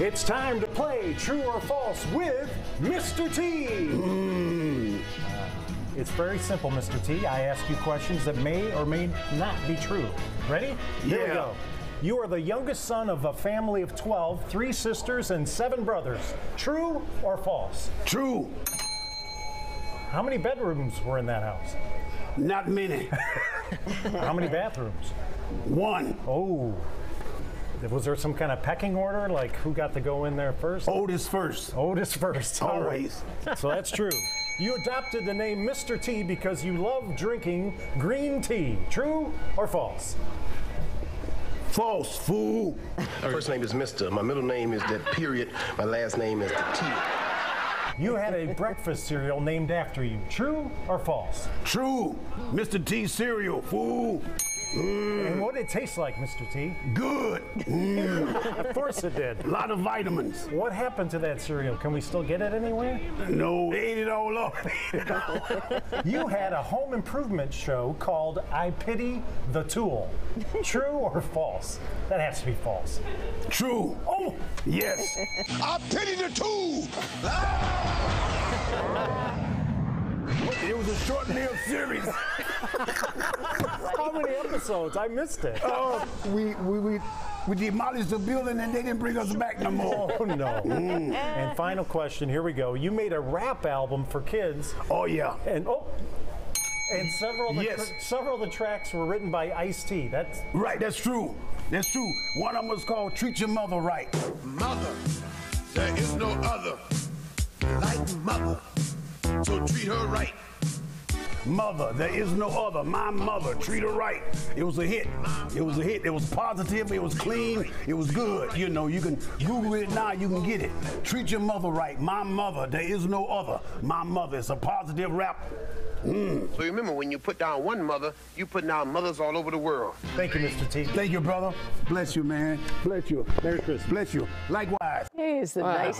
It's time to play True or False with Mr. T. Hmm. It's very simple, Mr. T. I ask you questions that may or may not be true. Ready? Here we go. You are the youngest son of a family of 12, three sisters and seven brothers. True or false? True. How many bedrooms were in that house? Not many. How many bathrooms? One. Oh. Was there some kind of pecking order? Like who got to go in there first? Oldest first. Otis first. All right. Always. So that's true. You adopted the name Mr. T because you love drinking green tea. True or false? False, fool. First name is Mr. My middle name is that period. My last name is the T. You had a breakfast cereal named after you. True or false? True. Mr. T cereal, fool. Mm. And what did it taste like, Mr. T? Good. Mm. Of course it did. A lot of vitamins. What happened to that cereal? Can we still get it anywhere? No, ate it all up. You had a home improvement show called I Pity the Tool. True or false? That has to be false. True. Oh, Yes. I pity the tool. It was a short lived series. how many episodes? I missed it. Oh, we, we, we, we demolished the building and they didn't bring us back no more. Oh no. And final question, here we go. You made a rap album for kids Oh, yeah. and oh and several of the, Yes. several of the tracks were written by Ice-T. That's Right, that's true. That's true. One of them was called Treat Your Mother Right. Mother, there is no other like mother. So treat her right. Mother, there is no other. My mother, treat her right. It was a hit. It was a hit. It was positive. It was clean. It was good. You know, you can Google it now. You can get it. Treat your mother right. My mother, there is no other. My mother. It's a positive rap. Mm. So remember, when you put down one mother, you put down mothers all over the world. thank you, Mr. T. Thank you, brother. Bless you, man. Bless you. Merry Christmas. Bless you. Likewise. He is the nicest.